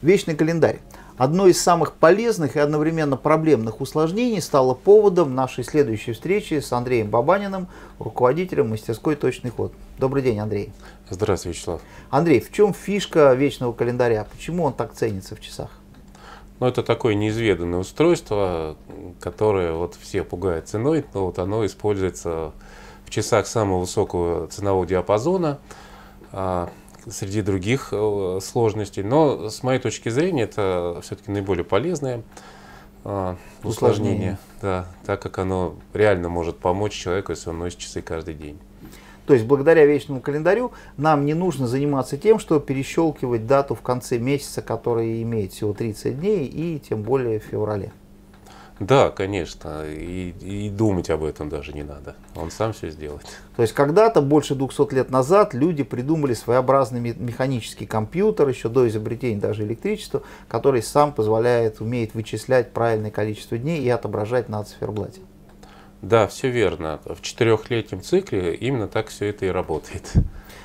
Вечный календарь. Одно из самых полезных и одновременно проблемных усложнений стало поводом нашей следующей встречи с Андреем Бабаниным, руководителем мастерской «Точный ход». Добрый день, Андрей. Здравствуй, Вячеслав. Андрей, в чем фишка вечного календаря? Почему он так ценится в часах? Ну, это такое неизведанное устройство, которое вот все пугает ценой, но вот оно используется в часах самого высокого ценового диапазона. Среди других э, сложностей. Но с моей точки зрения это все-таки наиболее полезное э, усложнение, да, так как оно реально может помочь человеку, если он носит часы каждый день. То есть благодаря вечному календарю нам не нужно заниматься тем, что перещелкивать дату в конце месяца, который имеет всего 30 дней, и тем более в феврале. Да, конечно, и, и думать об этом даже не надо. Он сам все сделает. То есть когда-то, больше 200 лет назад, люди придумали своеобразный механический компьютер, еще до изобретения даже электричества, который сам позволяет, умеет вычислять правильное количество дней и отображать на циферблате. Да, все верно. В четырехлетнем цикле именно так все это и работает.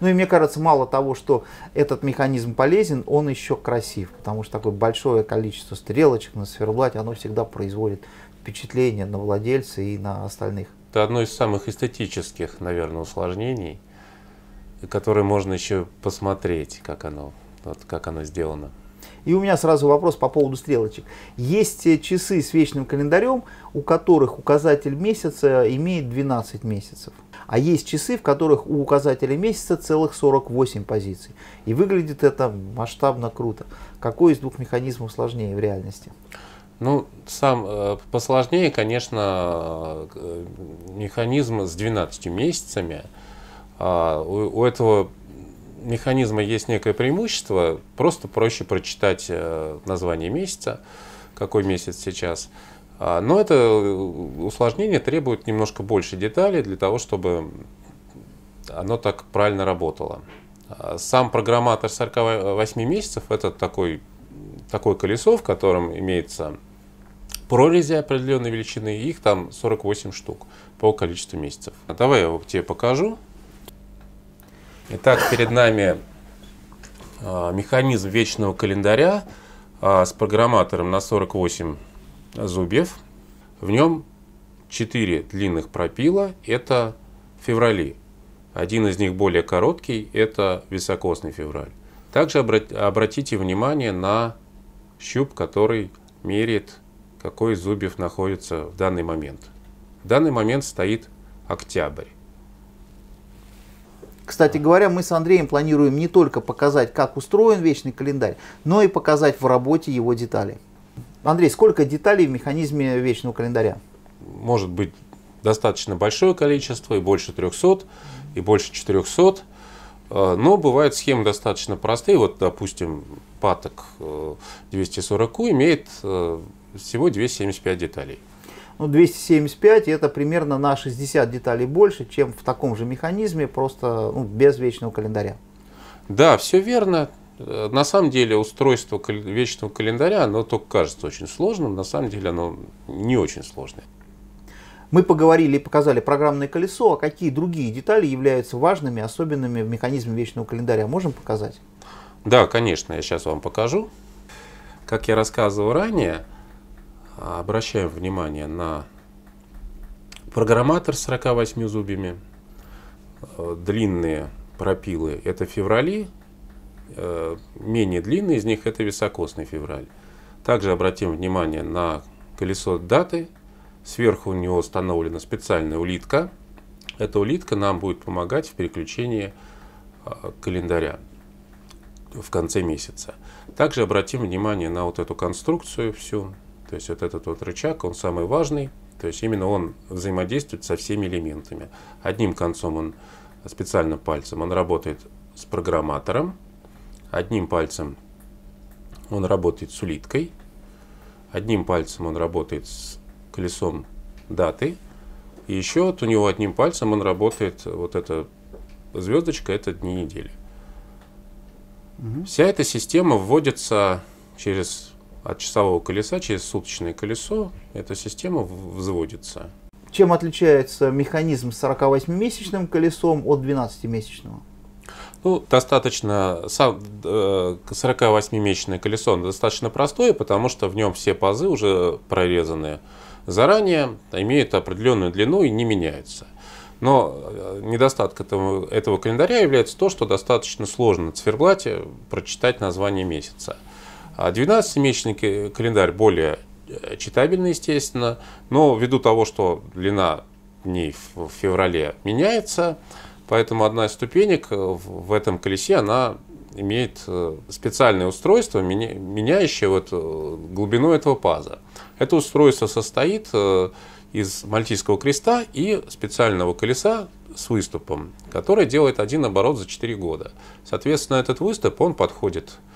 Ну и мне кажется, мало того, что этот механизм полезен, он еще красив, потому что такое большое количество стрелочек на циферблате, оно всегда производит впечатление на владельца и на остальных. Это одно из самых эстетических, наверное, усложнений, которое можно еще посмотреть, как оно, вот, как оно сделано. И у меня сразу вопрос по поводу стрелочек. Есть э, часы с вечным календарем, у которых указатель месяца имеет 12 месяцев. А есть часы, в которых у указателя месяца целых 48 позиций. И выглядит это масштабно круто. Какой из двух механизмов сложнее в реальности? Ну, сам э, посложнее, конечно, э, механизм с 12 месяцами. А, у, у этого механизма есть некое преимущество, просто проще прочитать э, название месяца, какой месяц сейчас. А, но это усложнение требует немножко больше деталей для того, чтобы оно так правильно работало. А, сам программатор 48 месяцев это такой, такое колесо, в котором имеется прорези определенной величины, их там 48 штук по количеству месяцев. Давай я его тебе покажу. Итак, перед нами а, механизм вечного календаря а, с программатором на 48 зубьев. В нем 4 длинных пропила, это феврали. Один из них более короткий, это високосный февраль. Также обратите внимание на щуп, который меряет, какой из зубьев находится в данный момент. В данный момент стоит октябрь. Кстати говоря, мы с Андреем планируем не только показать, как устроен вечный календарь, но и показать в работе его детали. Андрей, сколько деталей в механизме вечного календаря? Может быть достаточно большое количество, и больше 300, и больше 400. Э, но бывают схемы достаточно простые. Вот, допустим, паток 240 э, имеет э, всего 275 деталей ну, 275 это примерно на 60 деталей больше, чем в таком же механизме, просто ну, без вечного календаря. Да, все верно. На самом деле устройство вечного календаря, оно только кажется очень сложным, на самом деле оно не очень сложное. Мы поговорили и показали программное колесо, а какие другие детали являются важными, особенными в механизме вечного календаря? Можем показать? Да, конечно, я сейчас вам покажу. Как я рассказывал ранее, обращаем внимание на программатор с 48 зубьями, длинные пропилы – это феврали, э, менее длинные из них – это високосный февраль. Также обратим внимание на колесо даты. Сверху у него установлена специальная улитка. Эта улитка нам будет помогать в переключении э, календаря в конце месяца. Также обратим внимание на вот эту конструкцию всю. То есть вот этот вот рычаг, он самый важный. То есть именно он взаимодействует со всеми элементами. Одним концом он, специальным пальцем, он работает с программатором. Одним пальцем он работает с улиткой. Одним пальцем он работает с колесом даты. И еще вот у него одним пальцем он работает, вот эта звездочка, это дни недели. Угу. Вся эта система вводится через от часового колеса через суточное колесо эта система взводится. Чем отличается механизм с 48-месячным колесом от 12-месячного? Ну, достаточно, 48-месячное э, колесо достаточно простое, потому что в нем все пазы уже прорезаны заранее, имеют определенную длину и не меняются. Но э, недостаток этого, этого календаря является то, что достаточно сложно на циферблате прочитать название месяца. А 12-месячный календарь более э, читабельный, естественно, но ввиду того, что длина дней в феврале меняется, поэтому одна из ступенек э, в этом колесе, она имеет специальное устройство, меняющее вот глубину этого паза. Это устройство состоит из Мальтийского креста и специального колеса с выступом, который делает один оборот за 4 года. Соответственно, этот выступ, он подходит э,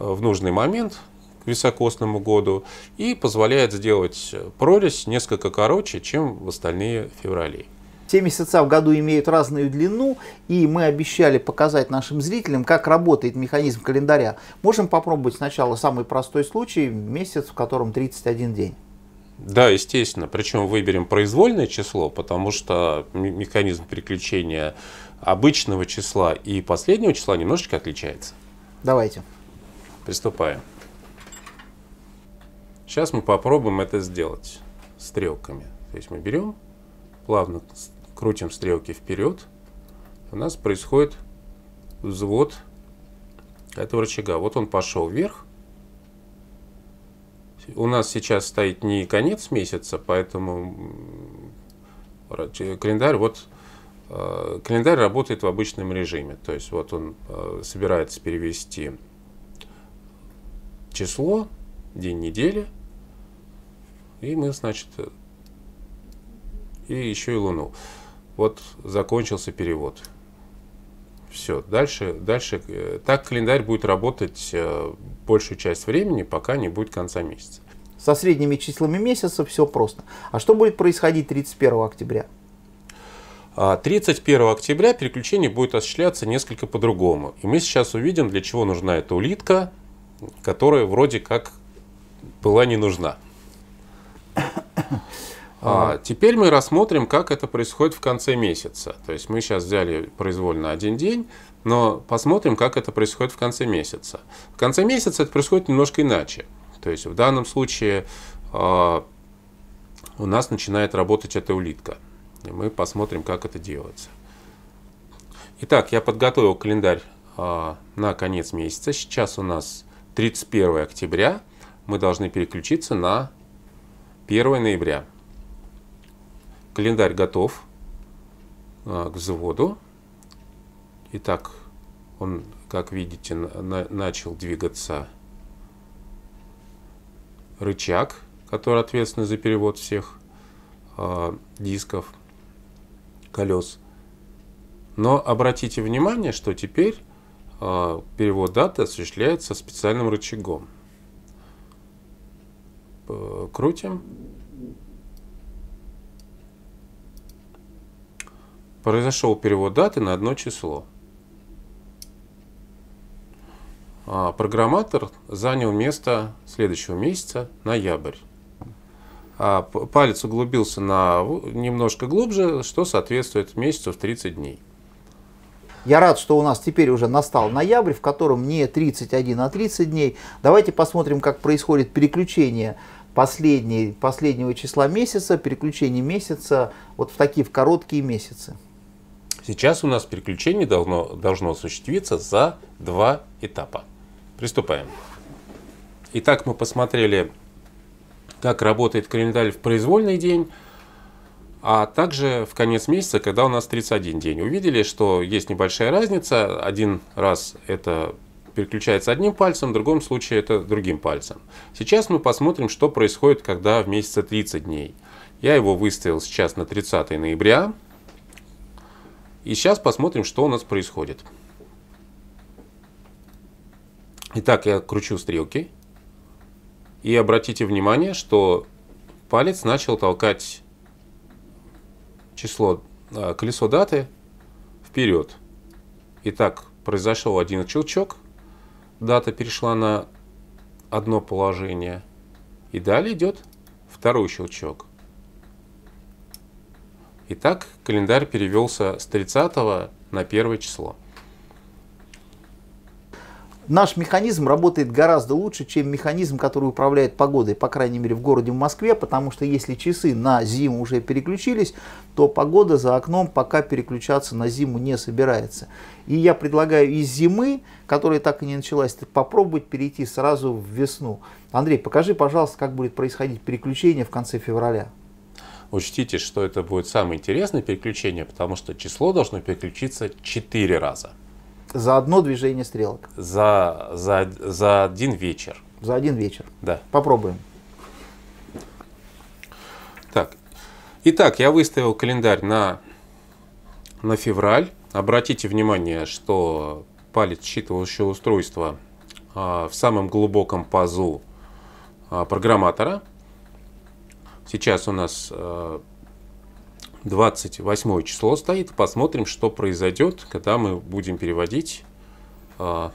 в нужный момент к високосному году и позволяет сделать прорезь несколько короче, чем в остальные феврали. Все месяца в году имеют разную длину, и мы обещали показать нашим зрителям, как работает механизм календаря. Можем попробовать сначала самый простой случай, месяц, в котором 31 день. Да, естественно. Причем выберем произвольное число, потому что механизм переключения обычного числа и последнего числа немножечко отличается. Давайте. Приступаем. Сейчас мы попробуем это сделать стрелками. То есть мы берем, плавно крутим стрелки вперед. У нас происходит взвод этого рычага. Вот он пошел вверх, у нас сейчас стоит не конец месяца, поэтому календарь вот э, календарь работает в обычном режиме. То есть вот он э, собирается перевести число, день недели, и мы, значит, и еще и Луну. Вот закончился перевод. Все, дальше, дальше э, так календарь будет работать э, большую часть времени, пока не будет конца месяца. Со средними числами месяца все просто. А что будет происходить 31 октября? 31 а, октября переключение будет осуществляться несколько по-другому. И мы сейчас увидим, для чего нужна эта улитка, которая вроде как была не нужна. А, теперь мы рассмотрим, как это происходит в конце месяца. То есть мы сейчас взяли произвольно один день, но посмотрим, как это происходит в конце месяца. В конце месяца это происходит немножко иначе. То есть в данном случае а, у нас начинает работать эта улитка. И мы посмотрим, как это делается. Итак, я подготовил календарь а, на конец месяца. Сейчас у нас 31 октября. Мы должны переключиться на 1 ноября. Календарь готов а, к заводу. Итак, он, как видите, на, начал двигаться рычаг, который ответственный за перевод всех э, дисков, колес. Но обратите внимание, что теперь перевод даты осуществляется специальным рычагом. Крутим. произошел перевод даты на одно число. А программатор занял место следующего месяца, ноябрь. А палец углубился на немножко глубже, что соответствует месяцу в 30 дней. Я рад, что у нас теперь уже настал ноябрь, в котором не 31, а 30 дней. Давайте посмотрим, как происходит переключение последней, последнего числа месяца, переключение месяца вот в такие в короткие месяцы. Сейчас у нас переключение должно, должно осуществиться за два этапа. Приступаем. Итак, мы посмотрели, как работает календарь в произвольный день, а также в конец месяца, когда у нас 31 день. Увидели, что есть небольшая разница. Один раз это переключается одним пальцем, в другом случае это другим пальцем. Сейчас мы посмотрим, что происходит, когда в месяце 30 дней. Я его выставил сейчас на 30 ноября. И сейчас посмотрим, что у нас происходит. Итак, я кручу стрелки. И обратите внимание, что палец начал толкать число, а, колесо даты вперед. Итак, произошел один щелчок. Дата перешла на одно положение. И далее идет второй щелчок. Итак, календарь перевелся с 30 на первое число. Наш механизм работает гораздо лучше, чем механизм, который управляет погодой, по крайней мере в городе Москве, потому что если часы на зиму уже переключились, то погода за окном пока переключаться на зиму не собирается. И я предлагаю из зимы, которая так и не началась, попробовать перейти сразу в весну. Андрей, покажи, пожалуйста, как будет происходить переключение в конце февраля. Учтите, что это будет самое интересное переключение, потому что число должно переключиться 4 раза. За одно движение стрелок. За, за, за один вечер. За один вечер. Да. Попробуем. Так. Итак, я выставил календарь на, на февраль. Обратите внимание, что палец считывающего устройства а, в самом глубоком пазу а, программатора. Сейчас у нас а, 28 число стоит. Посмотрим, что произойдет, когда мы будем переводить а,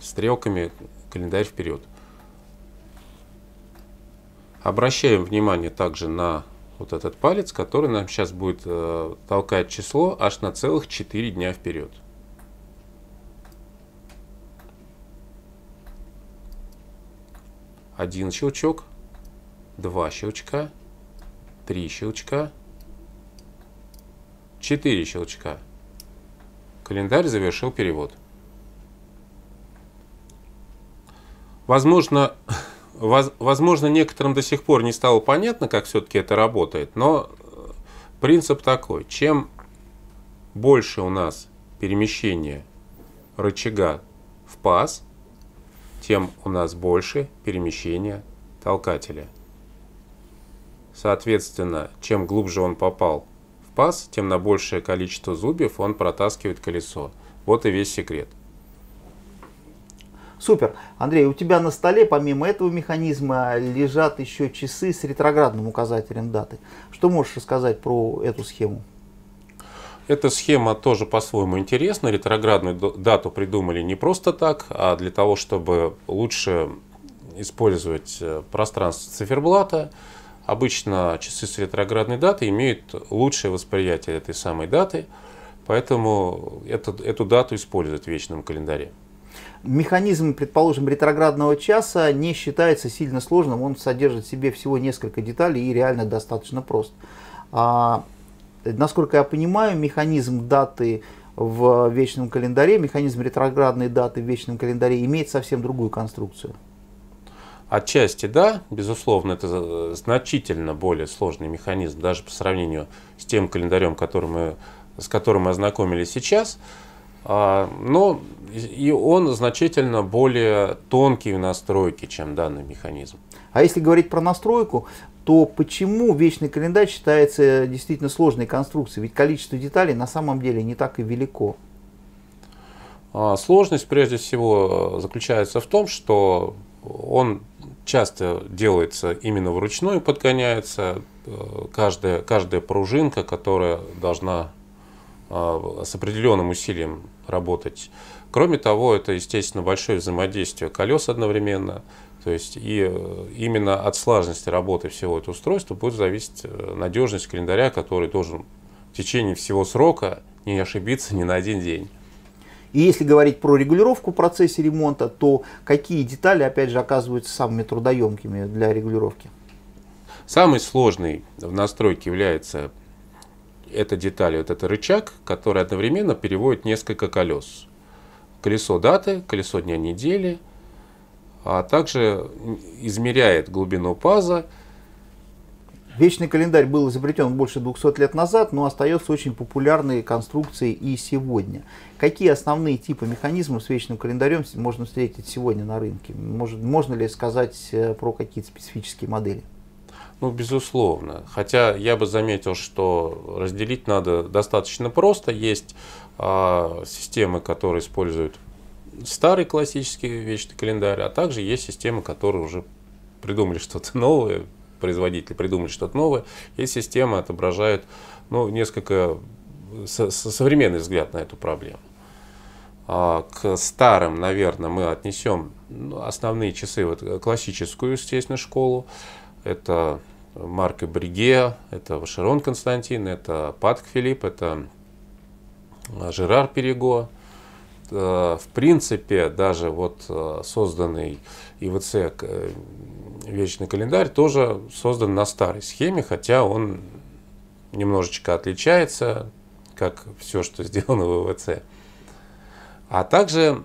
стрелками календарь вперед. Обращаем внимание также на вот этот палец, который нам сейчас будет э, толкать число аж на целых 4 дня вперед. Один щелчок, два щелчка, три щелчка, четыре щелчка. Календарь завершил перевод. Возможно, возможно, некоторым до сих пор не стало понятно, как все-таки это работает, но э, принцип такой. Чем больше у нас перемещение рычага в паз, тем у нас больше перемещения толкателя. Соответственно, чем глубже он попал паз, тем на большее количество зубьев он протаскивает колесо. Вот и весь секрет. Супер. Андрей, у тебя на столе помимо этого механизма лежат еще часы с ретроградным указателем даты. Что можешь рассказать про эту схему? Эта схема тоже по-своему интересна. Ретроградную дату придумали не просто так, а для того, чтобы лучше использовать э, пространство циферблата. Обычно часы с ретроградной датой имеют лучшее восприятие этой самой даты, поэтому эту, эту дату используют в вечном календаре. Механизм, предположим, ретроградного часа не считается сильно сложным, он содержит в себе всего несколько деталей и реально достаточно прост. А, насколько я понимаю, механизм даты в вечном календаре, механизм ретроградной даты в вечном календаре имеет совсем другую конструкцию. Отчасти да, безусловно, это значительно более сложный механизм, даже по сравнению с тем календарем, который мы, с которым мы ознакомились сейчас. А, но и он значительно более тонкий в настройке, чем данный механизм. А если говорить про настройку, то почему вечный календарь считается действительно сложной конструкцией? Ведь количество деталей на самом деле не так и велико. А, сложность прежде всего заключается в том, что он часто делается именно вручную, подгоняется э, каждая, каждая пружинка, которая должна а, с определенным усилием работать. Кроме того, это, естественно, большое взаимодействие колес одновременно. То есть и э, именно от слаженности работы всего этого устройства будет зависеть э, надежность календаря, который должен в течение всего срока не ошибиться ни на один день. И если говорить про регулировку в процессе ремонта, то какие детали, опять же, оказываются самыми трудоемкими для регулировки? Самый сложный в настройке является эта деталь, вот это рычаг, который одновременно переводит несколько колес. Колесо даты, колесо дня недели, а также измеряет глубину паза. Вечный календарь был изобретен больше 200 лет назад, но остается очень популярной конструкцией и сегодня. Какие основные типы механизмов с вечным календарем можно встретить сегодня на рынке? Может, можно ли сказать э, про какие-то специфические модели? Ну, безусловно. Хотя я бы заметил, что разделить надо достаточно просто. Есть а, системы, которые используют старый классический вечный календарь, а также есть системы, которые уже придумали что-то новое, производители придумали что-то новое. Есть системы, отображают ну, несколько со, со современный взгляд на эту проблему. А, к старым, наверное, мы отнесем ну, основные часы, вот, классическую, естественно, школу. Это Марк Бриге, это Вашерон Константин, это Патк Филипп, это Жерар Перего. В принципе, даже вот созданный ИВЦ вечный календарь тоже создан на старой схеме, хотя он немножечко отличается, как все, что сделано в ИВЦ. А также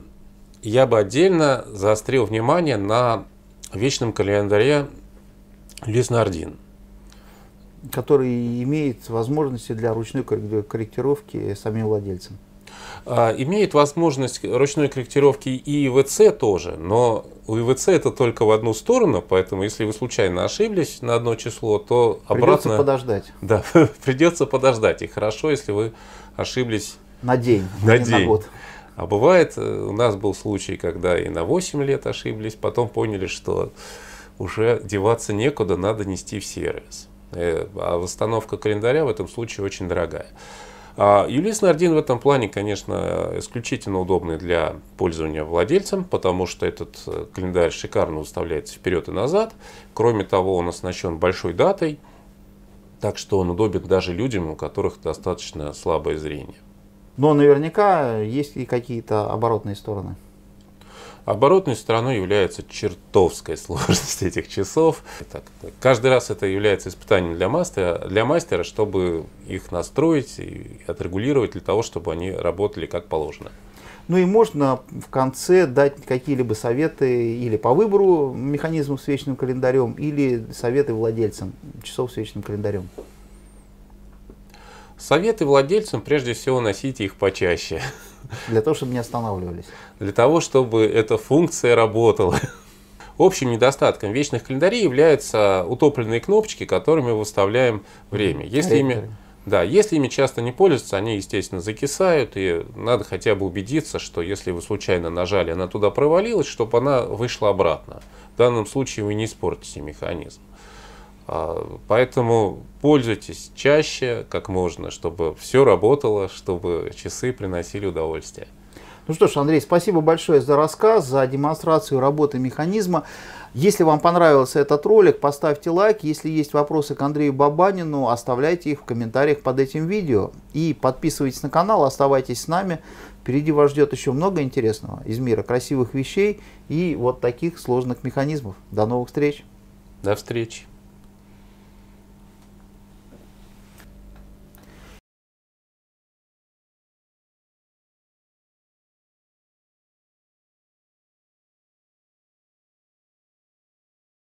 я бы отдельно заострил внимание на вечном календаре Лиснардин. Который имеет возможности для ручной корректировки самим владельцам. А, имеет возможность ручной корректировки и ИВЦ тоже, но у ИВЦ это только в одну сторону, поэтому если вы случайно ошиблись на одно число, то обратно... Придется подождать. Да, придется подождать. И хорошо, если вы ошиблись... На день, на, день. на год. А бывает, э, у нас был случай, когда и на 8 лет ошиблись, потом поняли, что уже деваться некуда, надо нести в сервис. Э, а восстановка календаря в этом случае очень дорогая. А Юлис Нардин в этом плане, конечно, исключительно удобный для пользования владельцам, потому что этот э, календарь шикарно выставляется вперед и назад. Кроме того, он оснащен большой датой, так что он удобен даже людям, у которых достаточно слабое зрение. Но наверняка есть и какие-то оборотные стороны. Оборотной стороной является чертовская сложность этих часов. Так, каждый раз это является испытанием для мастера, для мастера, чтобы их настроить и отрегулировать для того, чтобы они работали как положено. Ну и можно в конце дать какие-либо советы или по выбору механизмов с вечным календарем, или советы владельцам часов с вечным календарем. Советы владельцам, прежде всего, носите их почаще. Для того, чтобы не останавливались. Для того, чтобы эта функция работала. Общим недостатком вечных календарей являются утопленные кнопочки, которыми выставляем время. Если ими, да, если ими часто не пользуются, они, естественно, закисают, и надо хотя бы убедиться, что если вы случайно нажали, она туда провалилась, чтобы она вышла обратно. В данном случае вы не испортите механизм. А, поэтому пользуйтесь чаще, как можно, чтобы все работало, чтобы часы приносили удовольствие. Ну что ж, Андрей, спасибо большое за рассказ, за демонстрацию работы механизма. Если вам понравился этот ролик, поставьте лайк. Если есть вопросы к Андрею Бабанину, оставляйте их в комментариях под этим видео. И подписывайтесь на канал, оставайтесь с нами. Впереди вас ждет еще много интересного из мира красивых вещей и вот таких сложных механизмов. До новых встреч. До встречи.